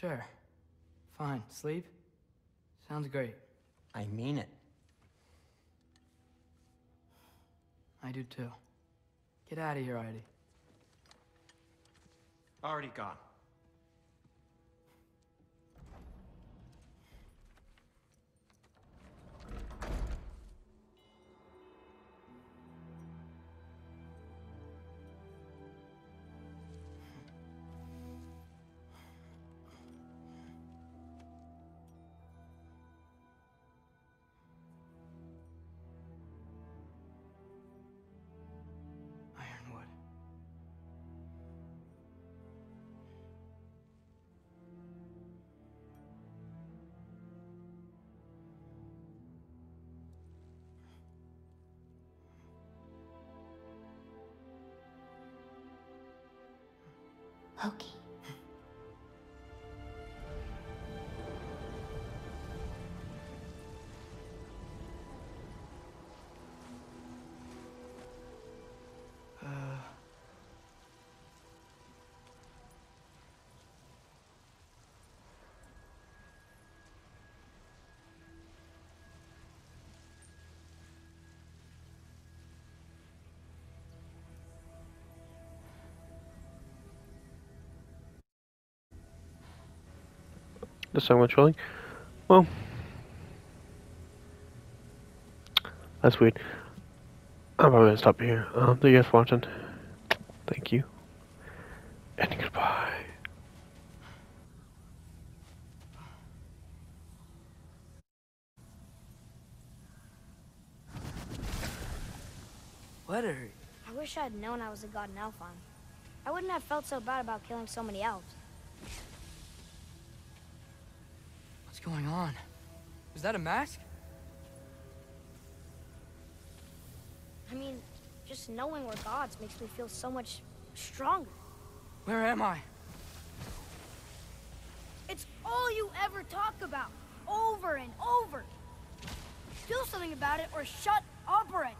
Sure. Fine. Sleep? Sounds great. I mean it. I do too. Get out of here already. Already gone. Pokey. There's so much rolling. Well, that's weird. I'm probably gonna stop here. Um, thank you guys for watching. Thank you. And goodbye. Let her. I wish I had known I was a god in Alfheim. I wouldn't have felt so bad about killing so many elves. What's going on? Is that a mask? I mean, just knowing we're gods makes me feel so much stronger. Where am I? It's all you ever talk about, over and over. Do something about it or shut up already.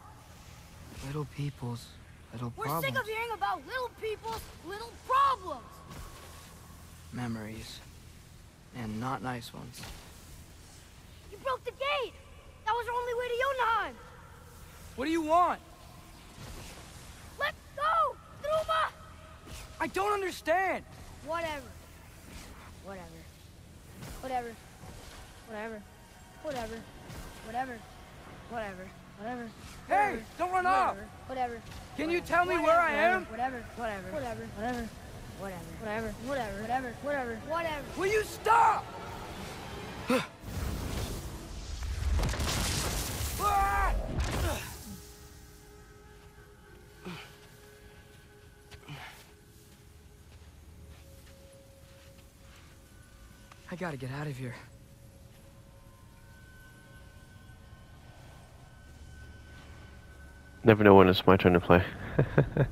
Little people's little problems. We're sick of hearing about little people's little problems. Memories. And not nice ones. You broke the gate. That was our only way to Jotunheim. What do you want? Let's go, Druma. I don't understand. Whatever. Whatever. Whatever. Whatever. Whatever. Whatever. Whatever. Whatever. Hey, don't run off. Whatever. Can you tell me where I am? Whatever. Whatever. Whatever. Whatever. Whatever. Whatever. Whatever. Whatever. Whatever. Whatever. Will you stop? I gotta get out of here. Never know when it's my turn to play.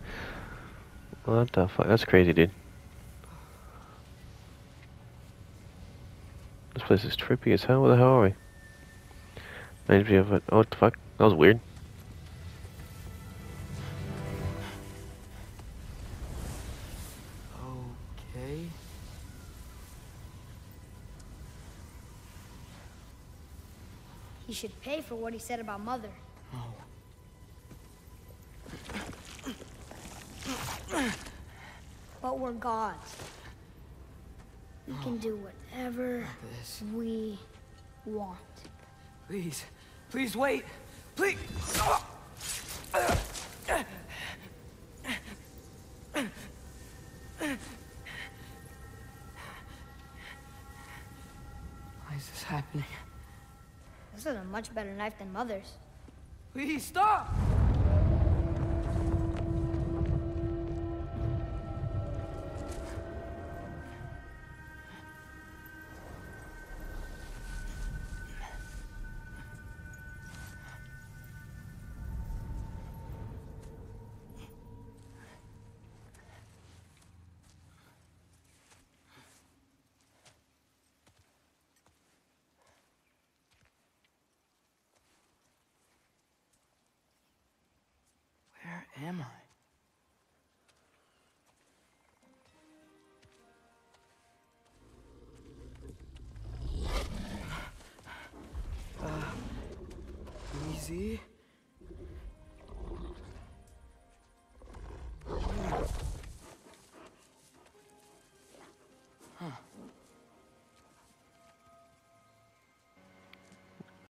what the fuck? That's crazy, dude. This place is trippy as hell. Where the hell are we? Reminds me of it. Oh, what the fuck? That was weird. Okay. He should pay for what he said about Mother. Oh. But we're gods. We can do whatever we want. Please. Please wait. Please. Why is this happening? This is a much better knife than Mother's. Please stop! am I? Uh, easy.